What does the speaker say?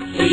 Yeah.